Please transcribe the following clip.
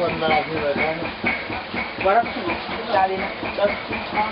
वरना आदमी बैठा है। दस हाँ।